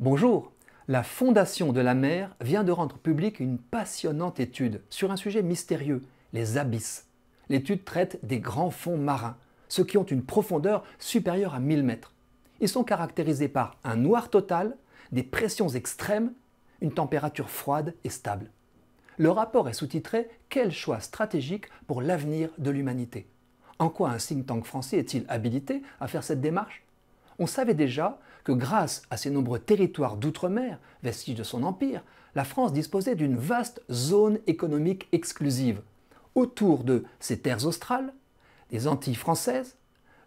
Bonjour, la Fondation de la mer vient de rendre publique une passionnante étude sur un sujet mystérieux, les abysses. L'étude traite des grands fonds marins, ceux qui ont une profondeur supérieure à 1000 mètres. Ils sont caractérisés par un noir total, des pressions extrêmes, une température froide et stable. Le rapport est sous-titré Quel choix stratégique pour l'avenir de l'humanité? En quoi un think tank français est-il habilité à faire cette démarche? On savait déjà que grâce à ses nombreux territoires d'outre-mer, vestiges de son empire, la France disposait d'une vaste zone économique exclusive, autour de ses terres australes, des Antilles françaises,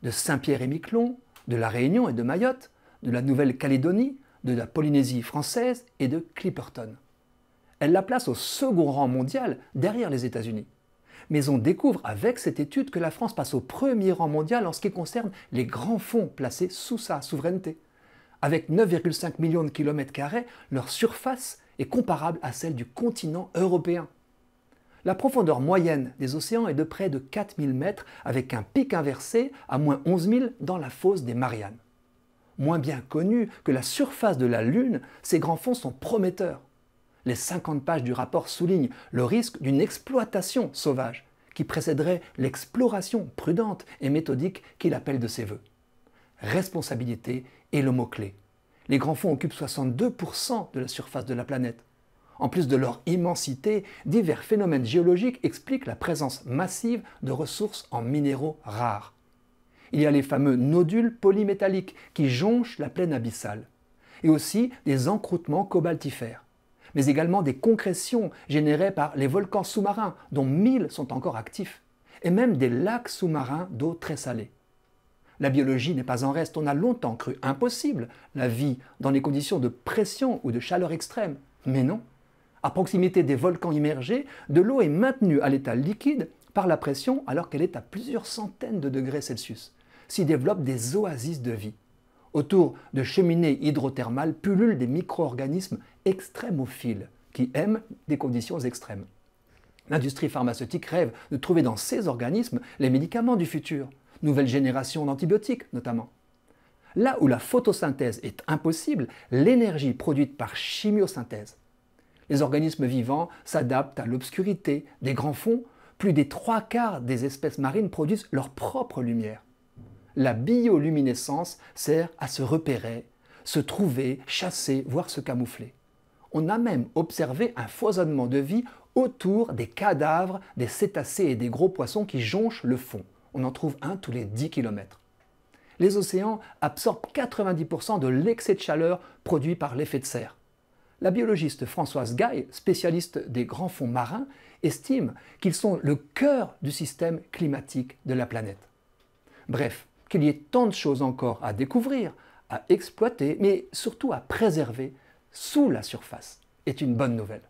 de Saint-Pierre et Miquelon, de la Réunion et de Mayotte, de la Nouvelle-Calédonie, de la Polynésie française et de Clipperton. Elle la place au second rang mondial derrière les États-Unis. Mais on découvre avec cette étude que la France passe au premier rang mondial en ce qui concerne les grands fonds placés sous sa souveraineté. Avec 9,5 millions de kilomètres carrés, leur surface est comparable à celle du continent européen. La profondeur moyenne des océans est de près de 4000 mètres avec un pic inversé à moins 11 000 dans la fosse des Mariannes. Moins bien connu que la surface de la Lune, ces grands fonds sont prometteurs. Les 50 pages du rapport soulignent le risque d'une exploitation sauvage qui précéderait l'exploration prudente et méthodique qu'il appelle de ses voeux. Responsabilité est le mot-clé. Les grands fonds occupent 62% de la surface de la planète. En plus de leur immensité, divers phénomènes géologiques expliquent la présence massive de ressources en minéraux rares. Il y a les fameux nodules polymétalliques qui jonchent la plaine abyssale, et aussi des encroûtements cobaltifères mais également des concrétions générées par les volcans sous-marins, dont 1000 sont encore actifs, et même des lacs sous-marins d'eau très salée. La biologie n'est pas en reste. On a longtemps cru impossible la vie dans les conditions de pression ou de chaleur extrême. Mais non. À proximité des volcans immergés, de l'eau est maintenue à l'état liquide par la pression alors qu'elle est à plusieurs centaines de degrés Celsius. S'y développent des oasis de vie. Autour de cheminées hydrothermales pullulent des micro-organismes extrémophiles qui aiment des conditions extrêmes. L'industrie pharmaceutique rêve de trouver dans ces organismes les médicaments du futur, nouvelle génération d'antibiotiques notamment. Là où la photosynthèse est impossible, l'énergie produite par chimiosynthèse. Les organismes vivants s'adaptent à l'obscurité des grands fonds. Plus des trois quarts des espèces marines produisent leur propre lumière la bioluminescence sert à se repérer, se trouver, chasser, voire se camoufler. On a même observé un foisonnement de vie autour des cadavres des cétacés et des gros poissons qui jonchent le fond. On en trouve un tous les 10 km. Les océans absorbent 90% de l'excès de chaleur produit par l'effet de serre. La biologiste Françoise Gaille, spécialiste des grands fonds marins, estime qu'ils sont le cœur du système climatique de la planète. Bref, qu'il y ait tant de choses encore à découvrir, à exploiter, mais surtout à préserver sous la surface, est une bonne nouvelle.